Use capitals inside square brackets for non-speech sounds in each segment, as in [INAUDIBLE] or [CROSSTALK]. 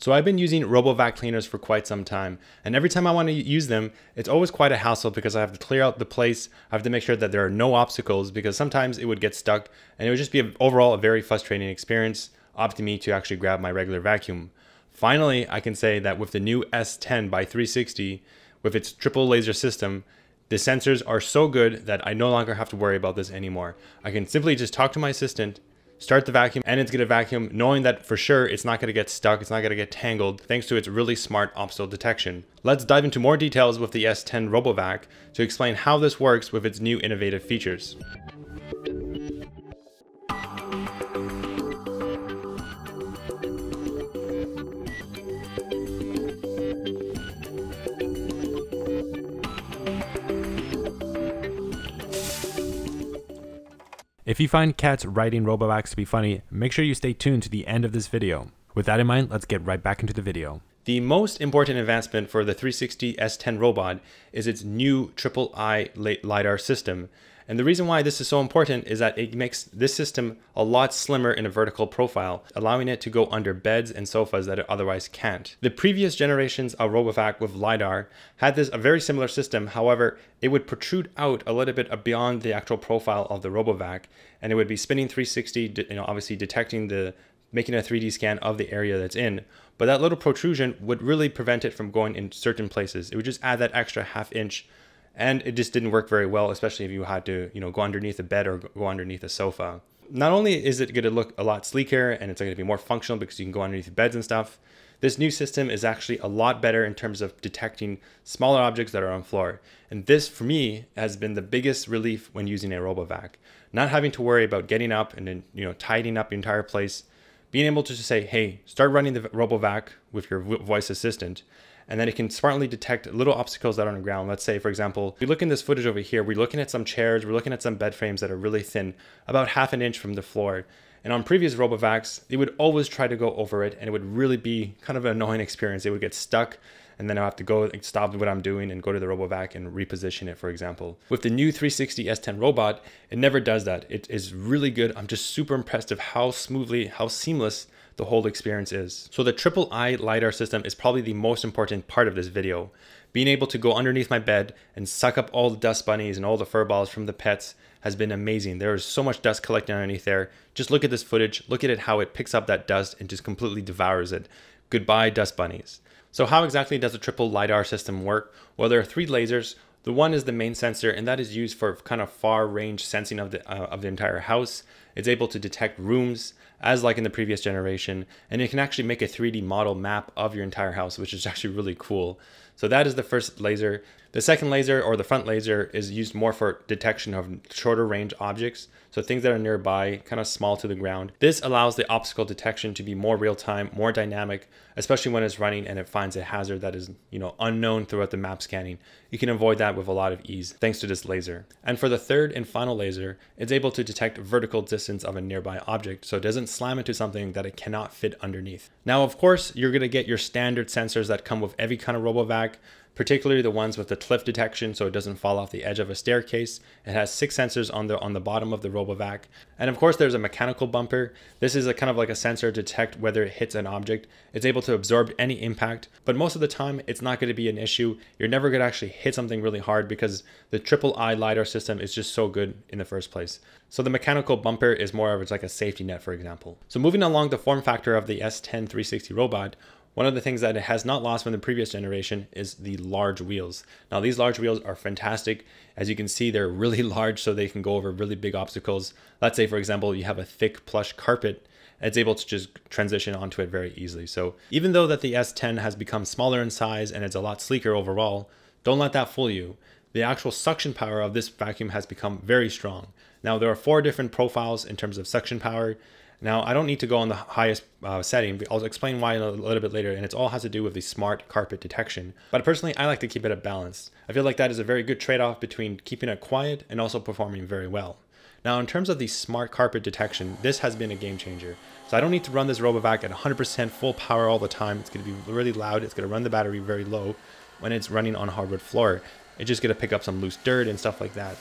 So I've been using RoboVac cleaners for quite some time, and every time I want to use them, it's always quite a hassle because I have to clear out the place, I have to make sure that there are no obstacles because sometimes it would get stuck and it would just be a, overall a very frustrating experience to me to actually grab my regular vacuum. Finally, I can say that with the new S10 by 360, with its triple laser system, the sensors are so good that I no longer have to worry about this anymore. I can simply just talk to my assistant start the vacuum and it's to vacuum knowing that for sure it's not to get stuck, it's not to get tangled thanks to its really smart obstacle detection. Let's dive into more details with the S10 RoboVac to explain how this works with its new innovative features. If you find cats riding Robovacs to be funny, make sure you stay tuned to the end of this video. With that in mind, let's get right back into the video. The most important advancement for the 360 S10 robot is its new triple eye LiDAR system. And the reason why this is so important is that it makes this system a lot slimmer in a vertical profile, allowing it to go under beds and sofas that it otherwise can't. The previous generations of RoboVac with LiDAR had this a very similar system, however, it would protrude out a little bit beyond the actual profile of the RoboVac, and it would be spinning 360, you know, obviously detecting the making a 3D scan of the area that's in. But that little protrusion would really prevent it from going in certain places. It would just add that extra half inch and it just didn't work very well, especially if you had to, you know, go underneath a bed or go underneath a sofa. Not only is it going to look a lot sleeker and it's going to be more functional because you can go underneath beds and stuff, this new system is actually a lot better in terms of detecting smaller objects that are on floor. And this, for me, has been the biggest relief when using a RoboVac. Not having to worry about getting up and then, you know, tidying up the entire place. Being able to just say, hey, start running the RoboVac with your voice assistant and then it can smartly detect little obstacles that are on the ground. Let's say, for example, we look in this footage over here, we're looking at some chairs, we're looking at some bed frames that are really thin, about half an inch from the floor. And on previous RoboVacs, they would always try to go over it, and it would really be kind of an annoying experience. They would get stuck, and then I have to go stop what I'm doing and go to the RoboVac and reposition it, for example. With the new 360 S10 robot, it never does that. It is really good. I'm just super impressed of how smoothly, how seamless the whole experience is. So the triple eye LiDAR system is probably the most important part of this video. Being able to go underneath my bed and suck up all the dust bunnies and all the fur balls from the pets has been amazing. There is so much dust collecting underneath there. Just look at this footage, look at it how it picks up that dust and just completely devours it. Goodbye dust bunnies. So how exactly does a triple LiDAR system work? Well, there are three lasers. The one is the main sensor and that is used for kind of far range sensing of the, uh, of the entire house. It's able to detect rooms, as like in the previous generation, and it can actually make a 3D model map of your entire house, which is [LAUGHS] actually really cool. So that is the first laser. The second laser or the front laser is used more for detection of shorter range objects. So things that are nearby, kind of small to the ground. This allows the obstacle detection to be more real time, more dynamic, especially when it's running and it finds a hazard that is, you know, unknown throughout the map scanning. You can avoid that with a lot of ease thanks to this laser. And for the third and final laser, it's able to detect vertical distance of a nearby object so it doesn't slam into something that it cannot fit underneath. Now, of course, you're going to get your standard sensors that come with every kind of RoboVac particularly the ones with the cliff detection so it doesn't fall off the edge of a staircase. It has six sensors on the on the bottom of the RoboVac. And of course there's a mechanical bumper. This is a kind of like a sensor to detect whether it hits an object. It's able to absorb any impact, but most of the time it's not going to be an issue. You're never going to actually hit something really hard because the triple eye LiDAR system is just so good in the first place. So the mechanical bumper is more of it's like a safety net, for example. So moving along the form factor of the S10 360 robot, one of the things that it has not lost from the previous generation is the large wheels. Now these large wheels are fantastic. As you can see, they're [LAUGHS] really large so they can go over really big obstacles. Let's say, for example, you have a thick plush carpet it's able to just transition onto it very easily. So even though that the S10 has become smaller in size and it's a lot sleeker overall, don't let that fool you. The actual suction power of this vacuum has become very strong. Now there are four different profiles in terms of suction power. Now, I don't need to go on the highest uh, setting. I'll explain why a little bit later, and it all has to do with the smart carpet detection. But personally, I like to keep it at balance. I feel like that is a very good trade-off between keeping it quiet and also performing very well. Now, in terms of the smart carpet detection, this has been a game changer. So I don't need to run this RoboVac at 100% full power all the time. It's going to be really loud. It's going to run the battery very low when it's running on hardwood floor. It's just going to pick up some loose dirt and stuff like that.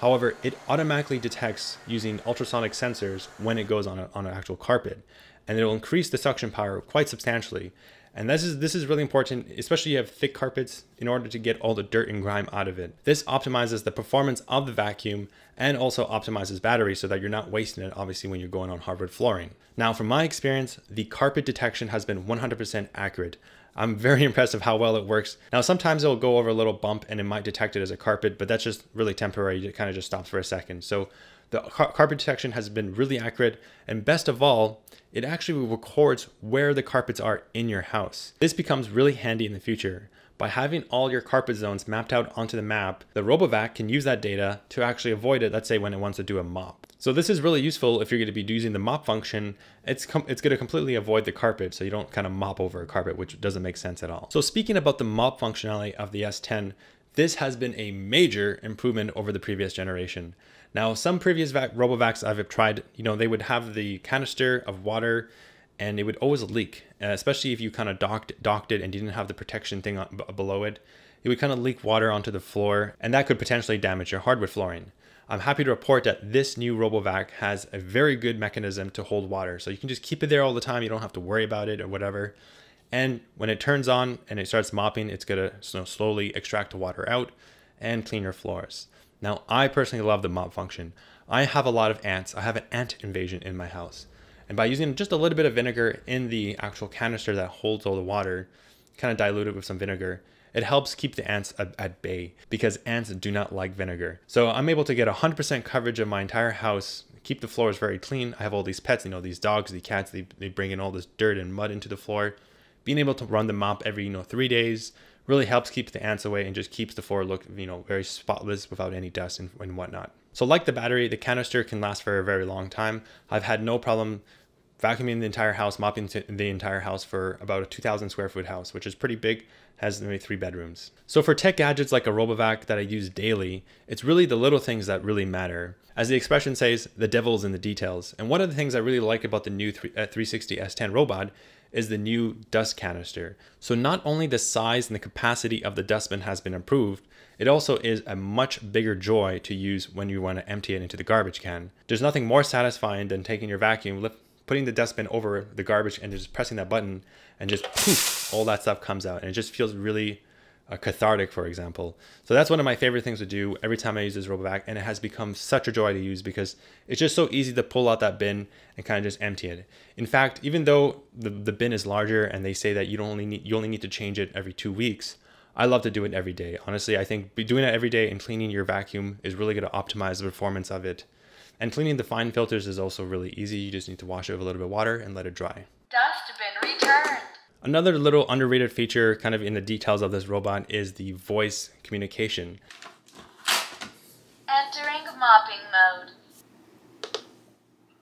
However, it automatically detects using ultrasonic sensors when it goes on, a, on an actual carpet. and it'll increase the suction power quite substantially. And this is this is really important, especially you have thick carpets in order to get all the dirt and grime out of it. This optimizes the performance of the vacuum and also optimizes battery so that you're not wasting it obviously when you're going on hardwood flooring. Now from my experience, the carpet detection has been 100% accurate. I'm very [LAUGHS] impressed of how well it works. Now sometimes it'll go over a little bump and it might detect it as a carpet, but that's just really temporary. It kind of just stops for a second. So the car carpet detection has been really accurate, and best of all, it actually records where the carpets are in your house. This becomes really handy in the future. By having all your carpet zones mapped out onto the map, the RoboVac can use that data to actually avoid it, let's say when it wants to do a mop. So this is really useful if you're going to be using the mop function. It's, it's going to completely avoid the carpet so you don't kind of mop over a carpet, which doesn't make sense at all. So speaking about the mop functionality of the S10, this has been a major improvement over the previous generation. Now, some previous RoboVacs I've tried, you know, they would have the canister of water and it would always leak, uh, especially if you kind of docked, docked it and didn't have the protection thing below it. It would kind of leak water onto the floor and that could potentially damage your hardwood flooring. I'm happy to report that this new RoboVac has a very good mechanism to hold water. So you can just keep it there all the time. You don't have to worry about it or whatever. And when it turns on and it starts mopping, it's going to slowly extract the water out and clean your floors. Now, I personally love the mop function. I have a lot of ants. I have an ant invasion in my house. And by using just a little bit of vinegar in the actual canister that holds all the water, kind of dilute it with some vinegar, it helps keep the ants at, bay because ants do not like vinegar. So I'm able to get 100% coverage of my entire house, keep the floors very clean. I have all these pets, you know, these dogs, these cats, they, they bring in all this dirt and mud into the floor. Being able to run the mop every, you know, three days, really helps keep the ants away and just keeps the floor look, you know, very spotless without any dust and, and whatnot. So like the battery, the canister can last for a very long time. I've had no problem vacuuming the entire house, mopping the entire house for about a 2,000 square foot house, which is pretty big, has only three bedrooms. So for tech gadgets like a RoboVac that I use daily, it's really the little things that really matter. As the expression says, the devil's in the details. And one of the things I really like about the new 360 uh, S10 robot is the new dust canister. So not only the size and the capacity of the dustbin has been improved, it also is a much bigger joy to use when you want to empty it into the garbage can. There's nothing more satisfying than taking your vacuum, putting the dustbin over the garbage and just pressing that button and just poof, all that stuff comes out. And it just feels really a cathartic, for example. So that's one of my favorite things to do every time I use this RoboVac, and it has become such a joy to use because it's just so easy to pull out that bin and kind of just empty it. In fact, even though the, the bin is larger and they say that you don't only need you only need to change it every two weeks, I love to do it every day. Honestly, I think doing it every day and cleaning your vacuum is really going to optimize the performance of it. And cleaning the fine filters is also really easy. You just need to wash it with a little bit of water and let it dry. Dustbin returned. Another little underrated feature kind of in the details of this robot is the voice communication. Entering mopping mode.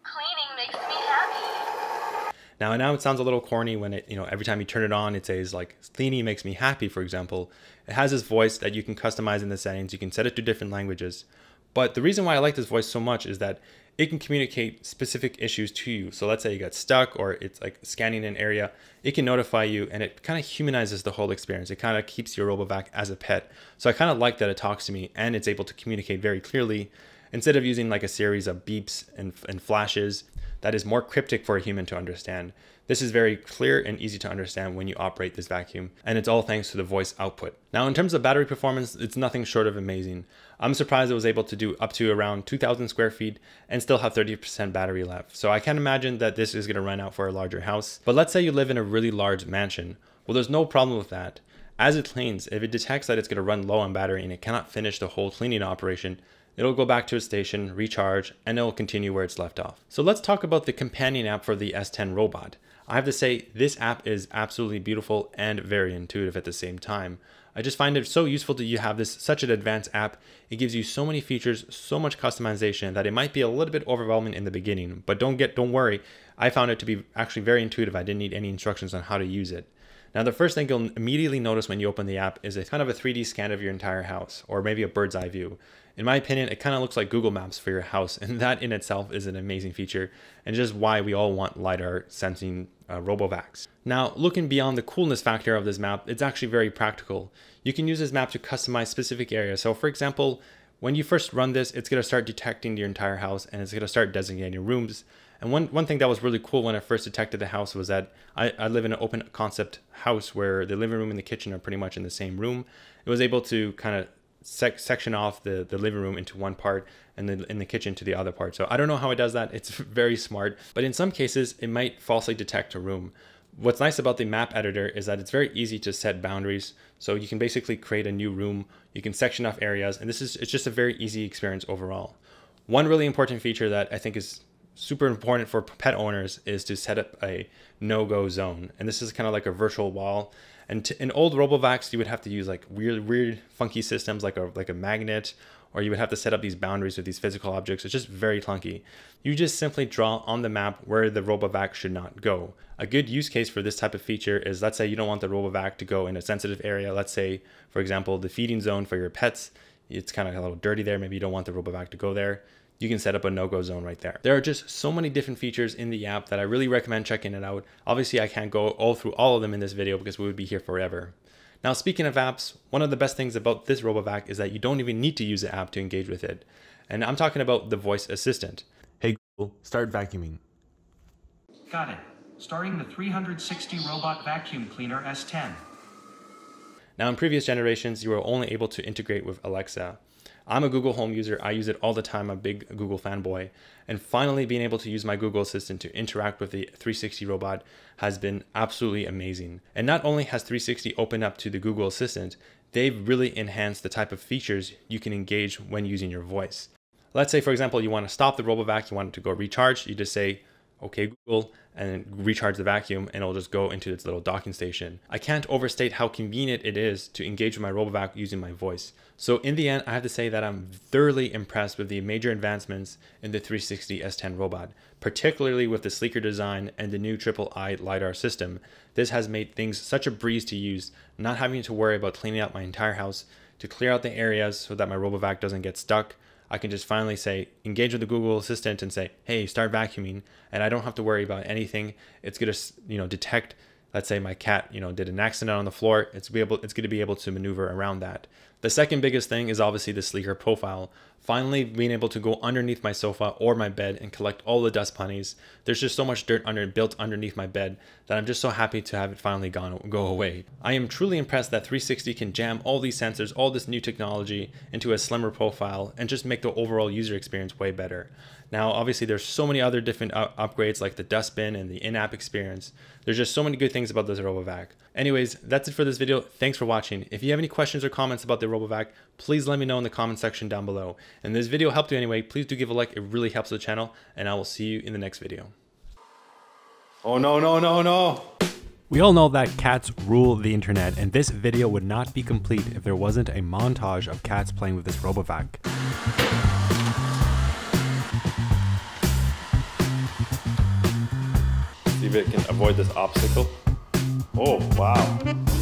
Cleaning makes me happy. Now, now it sounds a little corny when it, you know, every time you turn it on, it says like cleaning makes me happy, for example. It has this voice that you can customize in the settings. You can set it to different languages. But the reason why I like this voice so much is that it can communicate specific issues to you. So let's say you got stuck or it's like scanning an area, it can notify you and it kind of humanizes the whole experience. It kind of keeps your RoboVac as a pet. So I kind of like that it talks to me and it's able to communicate very clearly instead of using like a series of beeps and, and flashes that is more cryptic for a human to understand. This is very clear and easy to understand when you operate this vacuum, and it's all thanks to the voice output. Now, in terms of battery performance, it's nothing short of amazing. I'm surprised it was able to do up to around 2,000 square feet and still have 30% battery left. So I can imagine that this is going to run out for a larger house. But let's say you live in a really large mansion. Well, there's no problem with that. As it cleans, if it detects that it's going to run low on battery and it cannot finish the whole cleaning operation, it'll go back to its station, recharge, and it'll continue where it's left off. So let's talk about the companion app for the S10 robot. I have to say, this app is absolutely beautiful and very intuitive at the same time. I just find it so useful that you have this such an advanced app. It gives you so many features, so much customization that it might be a little bit overwhelming in the beginning, but don't get don't worry. I found it to be actually very intuitive. I didn't need any instructions on how to use it. Now, the first thing you'll immediately notice when you open the app is a kind of a 3D scan of your entire house, or maybe a bird's eye view. In my opinion, it kind of looks like Google Maps for your house, [LAUGHS] and that in itself is an amazing feature, and just why we all want LiDAR sensing uh, RoboVacs. Now, looking beyond the coolness factor of this map, it's actually very practical. You can use this map to customize specific areas. So for example, when you first run this, it's going to start detecting your entire house and it's going to start designating rooms. And one, one thing that was really cool when I first detected the house was that I, I live in an open concept house where the living room and the kitchen are pretty much in the same room. It was able to kind of sec- section off the, the living room into one part and then in the kitchen to the other part. So I don't know how it does that. It's [LAUGHS] very smart, but in some cases it might falsely detect a room. What's nice about the map editor is that it's very easy to set boundaries. So you can basically create a new room, you can section off areas, and this is it's just a very easy experience overall. One really important feature that I think is super important for pet owners is to set up a no-go zone. And this is kind of like a virtual wall. And in old RoboVacs, you would have to use like weird, weird, funky systems like a like a magnet, or you would have to set up these boundaries with these physical objects. It's just very clunky. You just simply draw on the map where the RoboVac should not go. A good use case for this type of feature is let's say you don't want the RoboVac to go in a sensitive area. Let's say, for example, the feeding zone for your pets. It's kind of a little dirty there. Maybe you don't want the RoboVac to go there you can set up a no-go zone right there. There are just so many different features in the app that I really recommend checking it out. Obviously, I can't go all through all of them in this video because we would be here forever. Now, speaking of apps, one of the best things about this RoboVac is that you don't even need to use the app to engage with it. And I'm talking about the voice assistant. Hey Google, start vacuuming. Got it. Starting the 360 robot vacuum cleaner S10. Now, in previous generations, you were only able to integrate with Alexa. I'm a Google Home user. I use it all the time. I'm a big Google fanboy. And finally, being able to use my Google Assistant to interact with the 360 robot has been absolutely amazing. And not only has 360 opened up to the Google Assistant, they've really enhanced the type of features you can engage when using your voice. Let's say, for example, you want to stop the RoboVac, you want it to go recharge. You just say, okay Google and recharge the vacuum and it'll just go into its little docking station. I can't overstate how convenient it is to engage with my RoboVac using my voice. So in the end, I have to say that I'm thoroughly impressed with the major advancements in the 360 S10 robot, particularly with the sleeker design and the new triple eye LiDAR system. This has made things such a breeze to use, not having to worry about cleaning out my entire house, to clear out the areas so that my RoboVac doesn't get stuck, I can just finally say, engage with the Google Assistant and say, hey, start vacuuming. And I don't have to worry about anything. It's going to, you know, detect, let's say my cat, you know, did an accident on the floor. It's be able, it's going to be able to maneuver around that. The second biggest thing is obviously the sleeker profile. Finally being able to go underneath my sofa or my bed and collect all the dust bunnies. There's just so much dirt under built underneath my bed that I'm just so happy to have it finally gone go away. I am truly impressed that 360 can jam all these sensors, all this new technology into a slimmer profile and just make the overall user experience way better. Now, obviously, there's so many other different upgrades like the dustbin and the in-app experience. There's just so many good things about this RoboVac. Anyways, that's it for this video. Thanks for watching. If you have any questions or comments about the RoboVac, please let me know in the comment section down below. And this video helped you anyway, please do give a like. It really helps the channel. And I will see you in the next video. Oh, no, no, no, no. We all know that cats rule the internet, and this video would not be complete if there wasn't a montage of cats playing with this RoboVac. See if it can avoid this obstacle. Oh, wow.